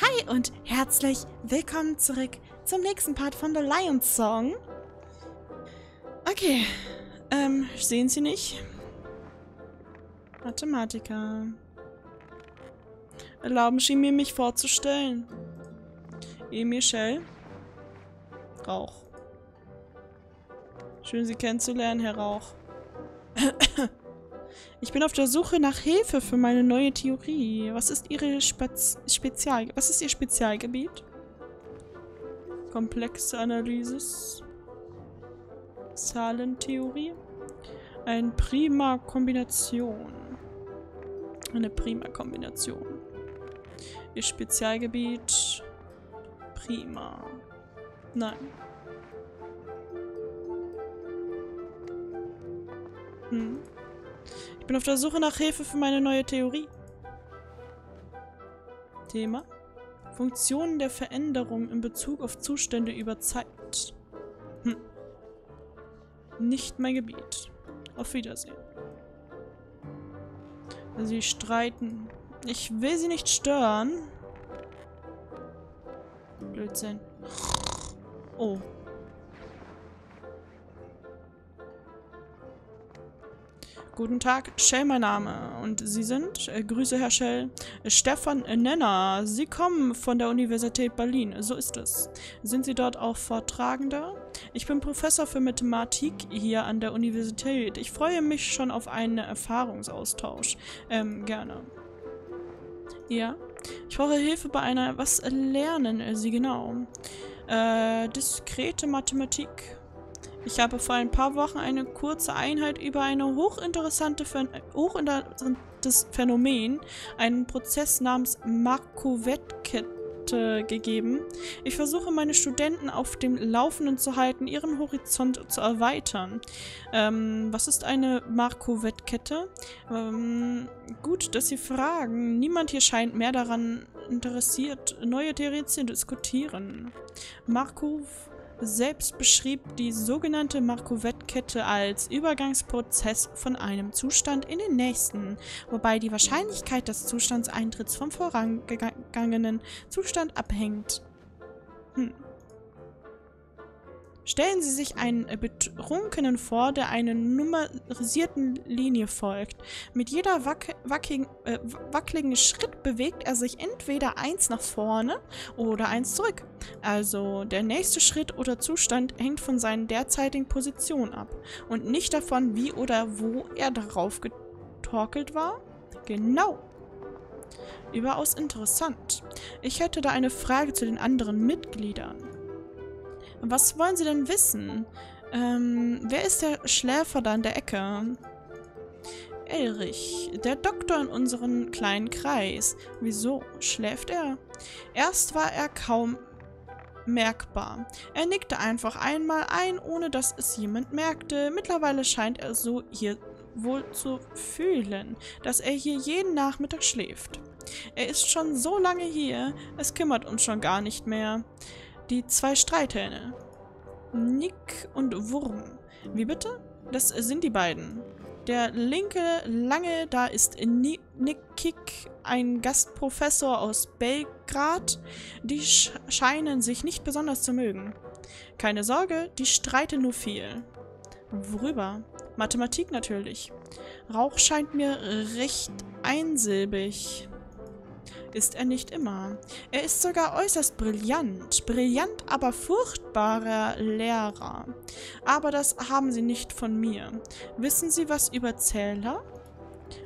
Hi und herzlich willkommen zurück zum nächsten Part von The Lion Song. Okay, ähm, sehen Sie nicht? Mathematiker. Erlauben Sie mir, mich vorzustellen. E. Michel. Rauch. Schön, Sie kennenzulernen, Herr Rauch. Ich bin auf der Suche nach Hilfe für meine neue Theorie. Was ist Ihre Spez Spezial... Was ist Ihr Spezialgebiet? Komplexe Analysis. Zahlentheorie. Eine prima Kombination. Eine prima Kombination. Ihr Spezialgebiet. Prima. Nein. Hm. Ich bin auf der Suche nach Hilfe für meine neue Theorie. Thema. Funktionen der Veränderung in Bezug auf Zustände über Zeit. Hm. Nicht mein Gebiet. Auf Wiedersehen. Sie streiten. Ich will sie nicht stören. Blödsinn. Oh. Guten Tag, Shell mein Name. Und Sie sind? Äh, Grüße, Herr Shell. Stefan Nenner. Sie kommen von der Universität Berlin. So ist es. Sind Sie dort auch Vortragender? Ich bin Professor für Mathematik hier an der Universität. Ich freue mich schon auf einen Erfahrungsaustausch. Ähm, gerne. Ja? Ich brauche Hilfe bei einer... Was lernen Sie genau? Äh, diskrete Mathematik. Ich habe vor ein paar Wochen eine kurze Einheit über ein hochinteressante hochinteressantes Phänomen, einen Prozess namens Markowet-Kette gegeben. Ich versuche meine Studenten auf dem Laufenden zu halten, ihren Horizont zu erweitern. Ähm, was ist eine Markowet-Kette? Ähm, gut, dass Sie fragen. Niemand hier scheint mehr daran interessiert, neue Theorien zu diskutieren. Markov selbst beschrieb die sogenannte Markowet-Kette als Übergangsprozess von einem Zustand in den nächsten, wobei die Wahrscheinlichkeit des Zustandseintritts vom vorangegangenen Zustand abhängt. Hm. Stellen Sie sich einen Betrunkenen vor, der einer nummerisierten Linie folgt. Mit jeder wack wackigen, äh, wackeligen Schritt bewegt er sich entweder eins nach vorne oder eins zurück. Also der nächste Schritt oder Zustand hängt von seiner derzeitigen Position ab und nicht davon, wie oder wo er darauf getorkelt war. Genau. Überaus interessant. Ich hätte da eine Frage zu den anderen Mitgliedern. Was wollen Sie denn wissen? Ähm, wer ist der Schläfer da in der Ecke? Elrich, der Doktor in unserem kleinen Kreis. Wieso? Schläft er? Erst war er kaum merkbar. Er nickte einfach einmal ein, ohne dass es jemand merkte. Mittlerweile scheint er so hier wohl zu fühlen, dass er hier jeden Nachmittag schläft. Er ist schon so lange hier, es kümmert uns schon gar nicht mehr. Die zwei Streithähne. Nick und Wurm. Wie bitte? Das sind die beiden. Der linke lange, da ist Nick Kick, ein Gastprofessor aus Belgrad. Die sch scheinen sich nicht besonders zu mögen. Keine Sorge, die streiten nur viel. Worüber? Mathematik natürlich. Rauch scheint mir recht einsilbig ist er nicht immer. Er ist sogar äußerst brillant. Brillant, aber furchtbarer Lehrer. Aber das haben Sie nicht von mir. Wissen Sie was über Zähler?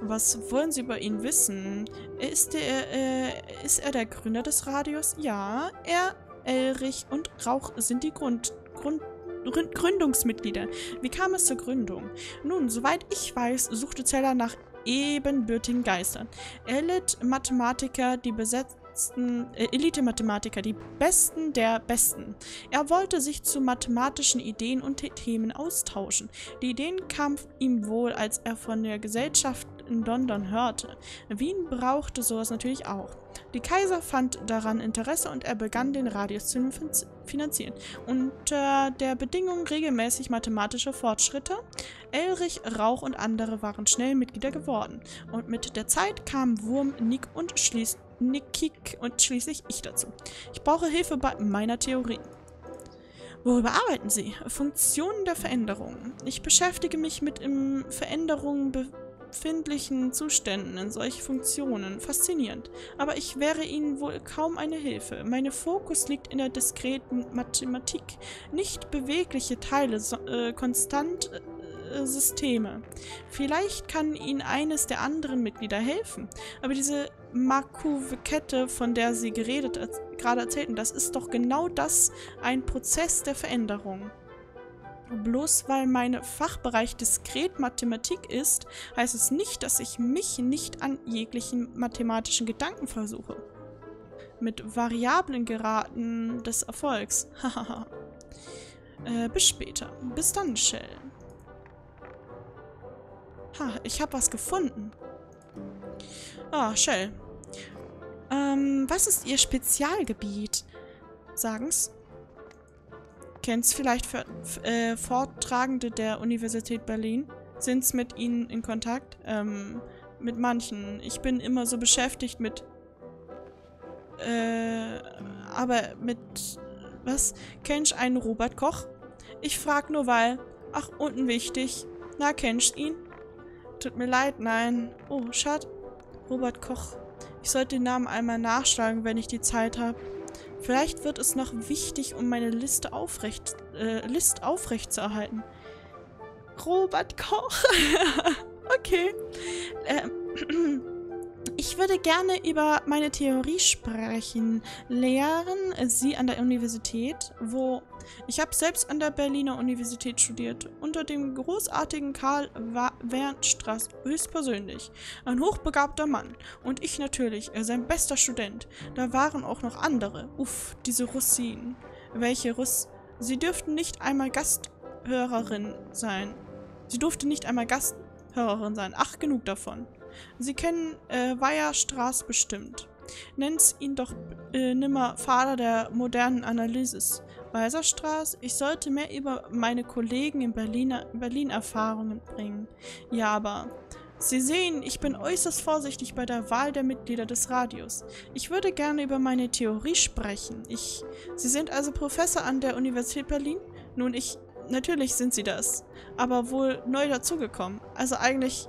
Was wollen Sie über ihn wissen? Ist, der, äh, ist er der Gründer des Radios? Ja, er, Elrich und Rauch sind die Grund, Grund Gründungsmitglieder. Wie kam es zur Gründung? Nun, soweit ich weiß, suchte Zeller nach ebenbürtigen Geistern. Elite-Mathematiker, die besetzten, äh, Elite-Mathematiker, die Besten der Besten. Er wollte sich zu mathematischen Ideen und Themen austauschen. Die Ideen kamen ihm wohl, als er von der Gesellschaft in London hörte. Wien brauchte sowas natürlich auch. Die Kaiser fand daran Interesse und er begann den Radius zu finanzieren. Unter der Bedingung regelmäßig mathematische Fortschritte. Elrich, Rauch und andere waren schnell Mitglieder geworden. Und mit der Zeit kamen Wurm, Nick und schließlich Nikik und schließlich ich dazu. Ich brauche Hilfe bei meiner Theorie. Worüber arbeiten Sie? Funktionen der Veränderung. Ich beschäftige mich mit Veränderungen befindlichen Zuständen in solchen Funktionen. Faszinierend. Aber ich wäre Ihnen wohl kaum eine Hilfe. Mein Fokus liegt in der diskreten Mathematik. Nicht bewegliche Teile, so, äh, konstant äh, Systeme. Vielleicht kann Ihnen eines der anderen Mitglieder helfen. Aber diese Markov-Kette, von der Sie geredet, er gerade erzählten, das ist doch genau das, ein Prozess der Veränderung. Bloß weil mein Fachbereich diskret Mathematik ist, heißt es nicht, dass ich mich nicht an jeglichen mathematischen Gedanken versuche. Mit Variablen geraten des Erfolgs. Hahaha. äh, bis später. Bis dann, Shell. Ha, ich habe was gefunden. Ah, Shell. Ähm, was ist Ihr Spezialgebiet? Sagen's. Kennst vielleicht für, äh, Vortragende der Universität Berlin? Sind's mit ihnen in Kontakt? Ähm, mit manchen. Ich bin immer so beschäftigt mit... Äh, aber mit... Was? Kennst einen Robert Koch? Ich frag nur, weil... Ach, unten wichtig. Na, kennst ihn? Tut mir leid, nein. Oh, schade. Robert Koch. Ich sollte den Namen einmal nachschlagen, wenn ich die Zeit habe. Vielleicht wird es noch wichtig, um meine Liste aufrecht, äh, List aufrecht zu erhalten. Robert Koch. okay. Äh, ich würde gerne über meine Theorie sprechen. Lehren Sie an der Universität, wo... Ich habe selbst an der Berliner Universität studiert, unter dem großartigen Karl Wernstraß höchstpersönlich. Ein hochbegabter Mann. Und ich natürlich, sein bester Student. Da waren auch noch andere. Uff, diese Russinen. Welche Russ... Sie dürften nicht einmal Gasthörerin sein. Sie durfte nicht einmal Gasthörerin sein. Ach, genug davon. Sie kennen äh, Weierstraß bestimmt. Nennt's ihn doch äh, nimmer Vater der modernen Analysis. Weiserstraß, ich sollte mehr über meine Kollegen in Berliner, Berlin Erfahrungen bringen. Ja, aber Sie sehen, ich bin äußerst vorsichtig bei der Wahl der Mitglieder des Radios. Ich würde gerne über meine Theorie sprechen. Ich. Sie sind also Professor an der Universität Berlin? Nun, ich. Natürlich sind Sie das. Aber wohl neu dazugekommen. Also eigentlich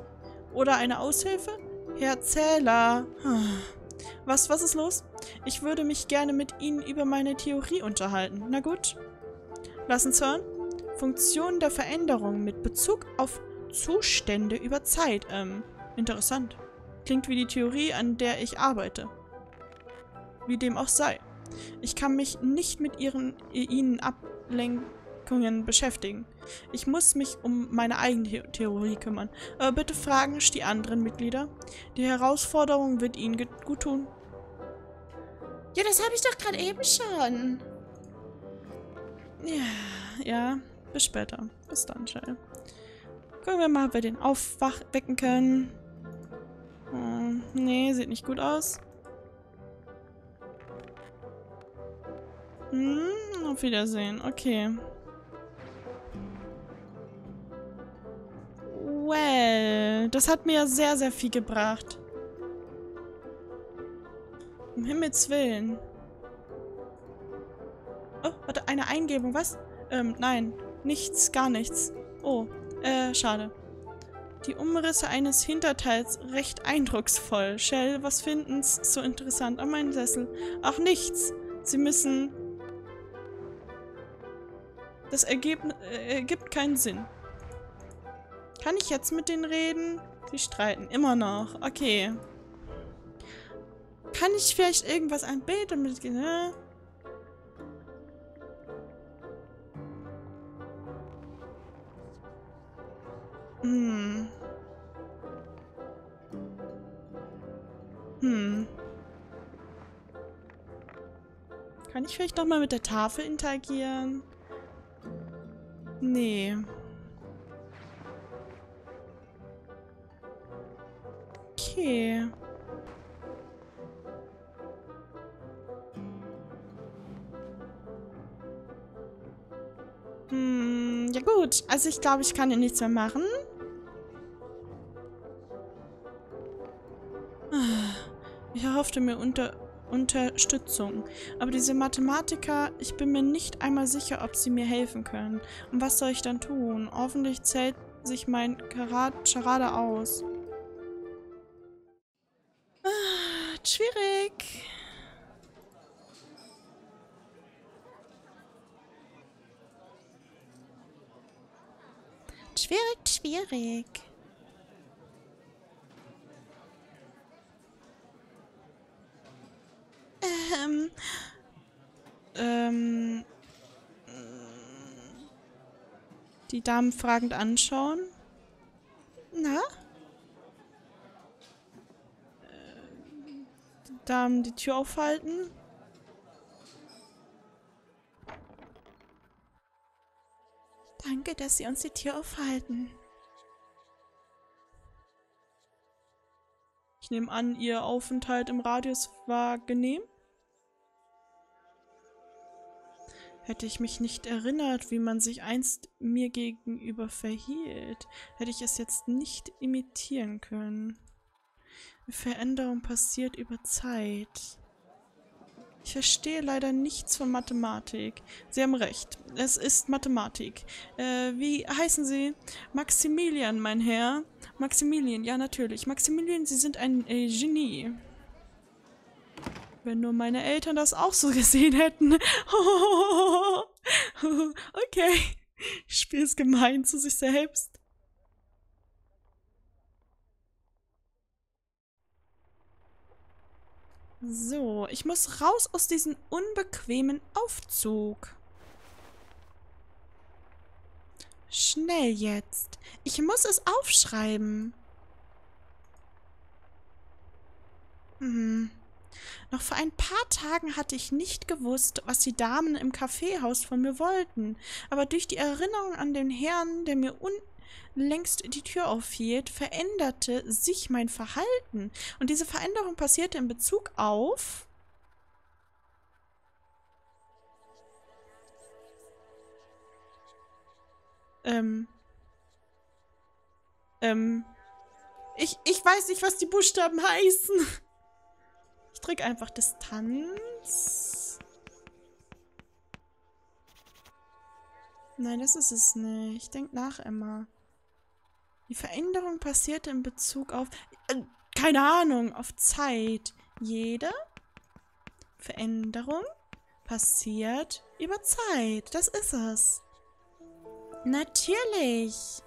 oder eine Aushilfe? Herr Zähler. Was, was ist los? Ich würde mich gerne mit Ihnen über meine Theorie unterhalten. Na gut. Lass uns hören. Funktionen der Veränderung mit Bezug auf Zustände über Zeit. Ähm, interessant. Klingt wie die Theorie, an der ich arbeite. Wie dem auch sei. Ich kann mich nicht mit ihren, ihnen ablenken Wirkungen beschäftigen. Ich muss mich um meine eigene Theorie kümmern. Aber bitte fragen die anderen Mitglieder. Die Herausforderung wird ihnen gut tun. Ja, das habe ich doch gerade eben schon. Ja, ja. Bis später. Bis dann, Shell. Gucken wir mal, ob wir den aufwecken können. Oh, nee, sieht nicht gut aus. Hm, auf Wiedersehen. Okay. Well, das hat mir sehr, sehr viel gebracht. Um Himmels Willen. Oh, warte, eine Eingebung, was? Ähm, nein. Nichts, gar nichts. Oh, äh, schade. Die Umrisse eines Hinterteils recht eindrucksvoll. Shell, was finden's so interessant an meinem Sessel? Ach, nichts. Sie müssen... Das Ergebnis äh, ergibt keinen Sinn. Kann ich jetzt mit denen reden? Sie streiten immer noch. Okay. Kann ich vielleicht irgendwas anbeten mit... Ne? Hm. Hm. Kann ich vielleicht noch mal mit der Tafel interagieren? Nee. Okay. Hm, ja gut. Also ich glaube, ich kann hier nichts mehr machen. Ich verschaffte mir unter Unterstützung. Aber diese Mathematiker, ich bin mir nicht einmal sicher, ob sie mir helfen können. Und was soll ich dann tun? Hoffentlich zählt sich mein Charade aus. Schwierig. Schwierig, schwierig. Ähm. Ähm. Die Damen fragend anschauen. Na? Die Damen die Tür aufhalten. Danke, dass Sie uns die Tür aufhalten. Ich nehme an, Ihr Aufenthalt im Radius war genehm? Hätte ich mich nicht erinnert, wie man sich einst mir gegenüber verhielt, hätte ich es jetzt nicht imitieren können. Veränderung passiert über Zeit. Ich verstehe leider nichts von Mathematik. Sie haben recht. Es ist Mathematik. Äh, wie heißen Sie? Maximilian, mein Herr. Maximilian, ja natürlich. Maximilian, Sie sind ein äh, Genie. Wenn nur meine Eltern das auch so gesehen hätten. okay. Spiele es gemein zu sich selbst. So, ich muss raus aus diesem unbequemen Aufzug. Schnell jetzt. Ich muss es aufschreiben. Hm. Noch vor ein paar Tagen hatte ich nicht gewusst, was die Damen im Kaffeehaus von mir wollten, aber durch die Erinnerung an den Herrn, der mir un längst die Tür aufhielt, veränderte sich mein Verhalten. Und diese Veränderung passierte in Bezug auf... Ähm... Ähm... Ich, ich weiß nicht, was die Buchstaben heißen. Ich drücke einfach Distanz. Nein, das ist es nicht. Denk nach, Emma. Die Veränderung passierte in Bezug auf, äh, keine Ahnung, auf Zeit. Jede Veränderung passiert über Zeit. Das ist es. Natürlich.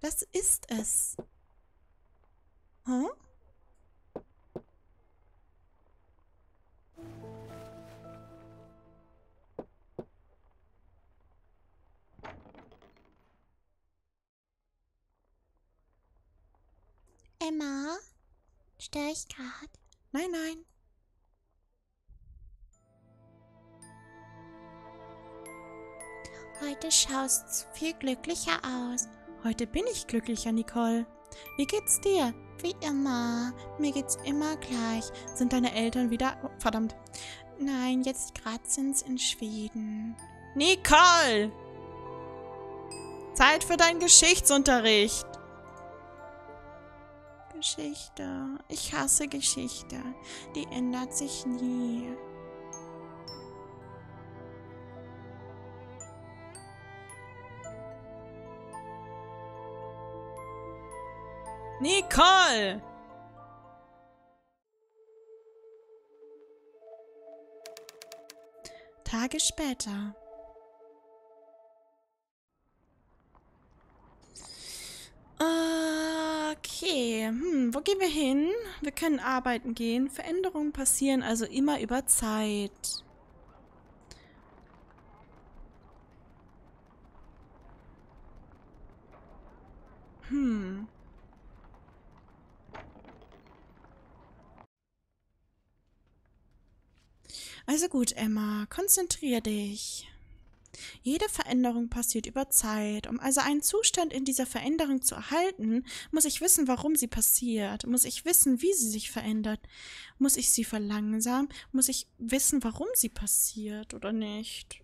Das ist es. Hm? Emma? Störe ich gerade? Nein, nein. Heute schaust du viel glücklicher aus. Heute bin ich glücklicher, Nicole. Wie geht's dir? Wie immer. Mir geht's immer gleich. Sind deine Eltern wieder... Oh, verdammt. Nein, jetzt gerade sind's in Schweden. Nicole! Zeit für deinen Geschichtsunterricht. Geschichte. Ich hasse Geschichte. Die ändert sich nie. Nicole! Tage später. Okay, hm, wo gehen wir hin? Wir können arbeiten gehen. Veränderungen passieren also immer über Zeit. Hm. Also gut, Emma, konzentrier dich. Jede Veränderung passiert über Zeit. Um also einen Zustand in dieser Veränderung zu erhalten, muss ich wissen, warum sie passiert. Muss ich wissen, wie sie sich verändert. Muss ich sie verlangsamen? Muss ich wissen, warum sie passiert oder nicht?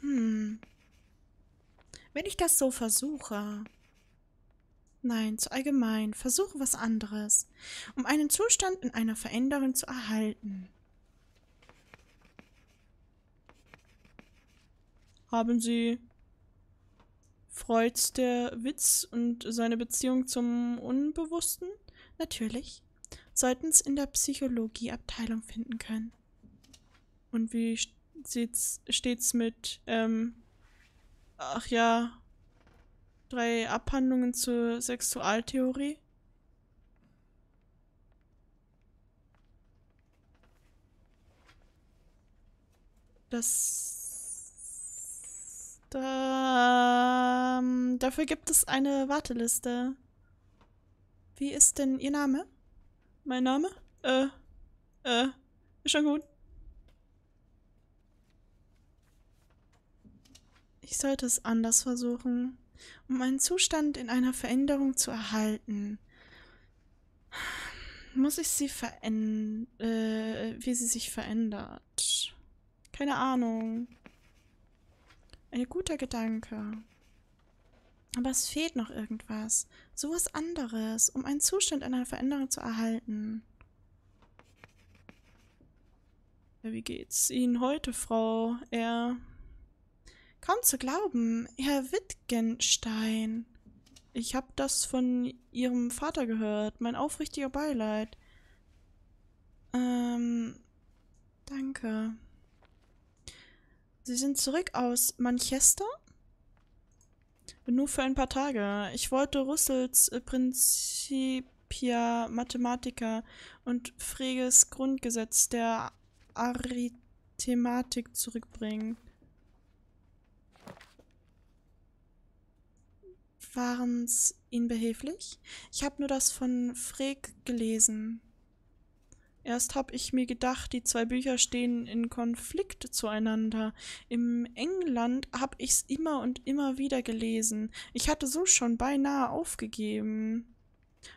Hm. Wenn ich das so versuche. Nein, zu allgemein. Versuche was anderes, um einen Zustand in einer Veränderung zu erhalten. Haben Sie Freuds der Witz und seine Beziehung zum Unbewussten? Natürlich. Sollten es in der Psychologieabteilung finden können. Und wie sieht's, steht's mit, ähm, ach ja, drei Abhandlungen zur Sexualtheorie? Das da, ähm, dafür gibt es eine Warteliste. Wie ist denn Ihr Name? Mein Name? Äh, äh, ist schon gut. Ich sollte es anders versuchen, um einen Zustand in einer Veränderung zu erhalten. Muss ich sie verändern, äh, wie sie sich verändert? Keine Ahnung. Ein guter Gedanke. Aber es fehlt noch irgendwas. So was anderes, um einen Zustand einer Veränderung zu erhalten. Ja, wie geht's Ihnen heute, Frau R? Kaum zu glauben, Herr Wittgenstein. Ich habe das von Ihrem Vater gehört. Mein aufrichtiger Beileid. Ähm, danke. Sie sind zurück aus Manchester? Nur für ein paar Tage. Ich wollte Russells äh, Principia Mathematica und Freges Grundgesetz der Arithmetik zurückbringen. Waren's Ihnen behilflich? Ich habe nur das von Freg gelesen. Erst habe ich mir gedacht, die zwei Bücher stehen in Konflikt zueinander. Im England habe ich's immer und immer wieder gelesen. Ich hatte so schon beinahe aufgegeben.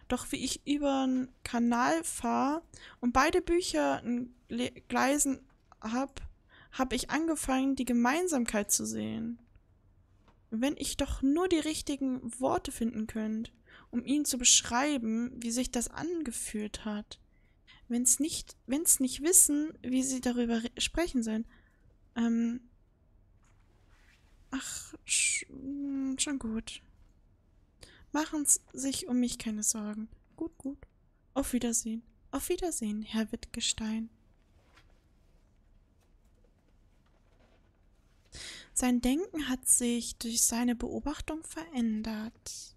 Doch wie ich übern Kanal fahr und beide Bücher in Gleisen hab, hab ich angefangen, die Gemeinsamkeit zu sehen. Wenn ich doch nur die richtigen Worte finden könnte, um ihnen zu beschreiben, wie sich das angefühlt hat wenn's nicht, wenn's nicht wissen, wie sie darüber sprechen sollen. Ähm, ach, sch hm, schon gut. Machen Sie sich um mich keine Sorgen. Gut, gut. Auf Wiedersehen. Auf Wiedersehen, Herr Wittgestein. Sein Denken hat sich durch seine Beobachtung verändert.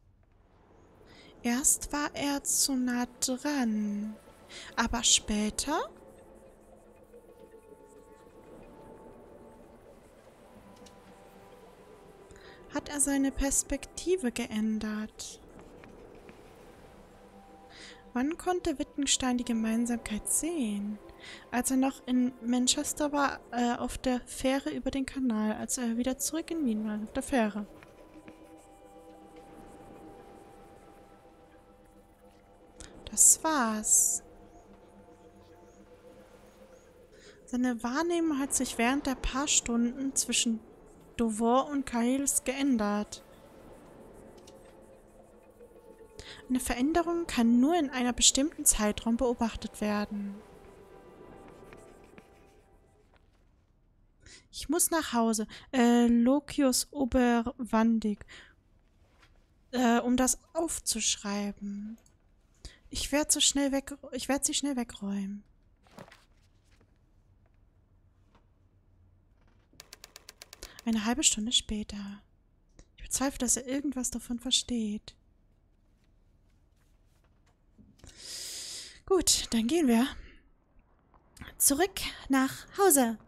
Erst war er zu nah dran. Aber später hat er seine Perspektive geändert. Wann konnte Wittgenstein die Gemeinsamkeit sehen? Als er noch in Manchester war, äh, auf der Fähre über den Kanal, als er wieder zurück in Wien war, auf der Fähre. Das war's. Seine Wahrnehmung hat sich während der paar Stunden zwischen Dover und Kailes geändert. Eine Veränderung kann nur in einer bestimmten Zeitraum beobachtet werden. Ich muss nach Hause. Äh, Lokius Oberwandig. Äh, um das aufzuschreiben. Ich werde so schnell weg. Ich werde sie schnell wegräumen. Eine halbe Stunde später. Ich bezweifle, dass er irgendwas davon versteht. Gut, dann gehen wir. Zurück nach Hause.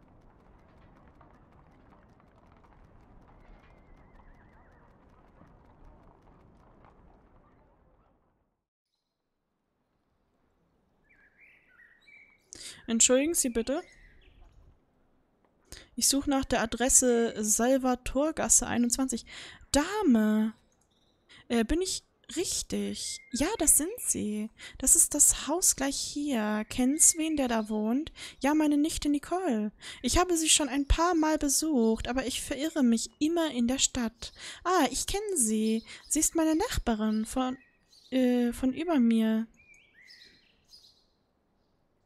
Entschuldigen Sie bitte. Ich suche nach der Adresse Salvatorgasse 21. Dame! Äh, bin ich richtig? Ja, das sind sie. Das ist das Haus gleich hier. Kennst wen, der da wohnt? Ja, meine Nichte Nicole. Ich habe sie schon ein paar Mal besucht, aber ich verirre mich immer in der Stadt. Ah, ich kenne sie. Sie ist meine Nachbarin von äh, von über mir.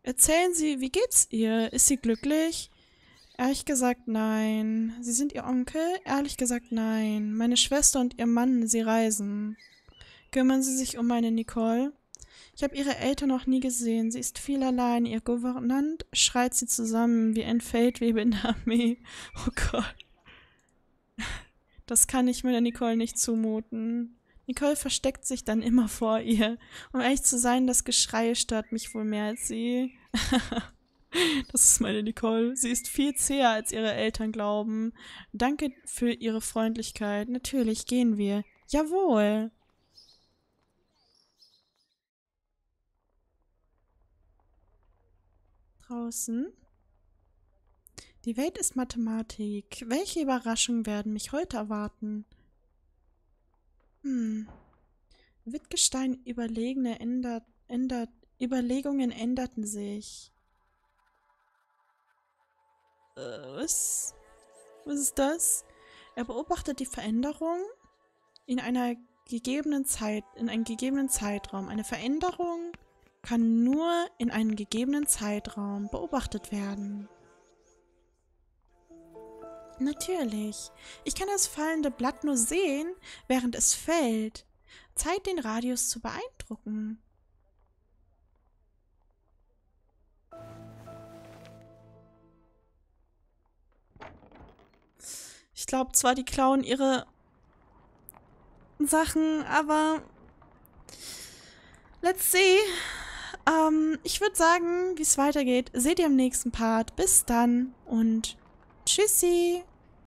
Erzählen Sie, wie geht's ihr? Ist sie glücklich? Ehrlich gesagt, nein. Sie sind Ihr Onkel? Ehrlich gesagt, nein. Meine Schwester und Ihr Mann, sie reisen. Kümmern Sie sich um meine Nicole? Ich habe ihre Eltern noch nie gesehen. Sie ist viel allein. Ihr Gouvernant schreit sie zusammen wie ein Feldwebel in der Armee. Oh Gott. Das kann ich meiner Nicole nicht zumuten. Nicole versteckt sich dann immer vor ihr. Um ehrlich zu sein, das Geschrei stört mich wohl mehr als sie. das ist meine Nicole. Sie ist viel zäher, als ihre Eltern glauben. Danke für ihre Freundlichkeit. Natürlich gehen wir. Jawohl. draußen. Die Welt ist Mathematik. Welche Überraschungen werden mich heute erwarten? Hm. Wittgenstein Überlegene ändert, ändert, Überlegungen änderten sich. Was? Was ist das? Er beobachtet die Veränderung in einer gegebenen Zeit, in einem gegebenen Zeitraum. Eine Veränderung kann nur in einem gegebenen Zeitraum beobachtet werden. Natürlich. Ich kann das fallende Blatt nur sehen, während es fällt. Zeit, den Radius zu beeindrucken. Ich glaube zwar, die klauen ihre Sachen, aber let's see. Ähm, ich würde sagen, wie es weitergeht, seht ihr im nächsten Part. Bis dann und tschüssi.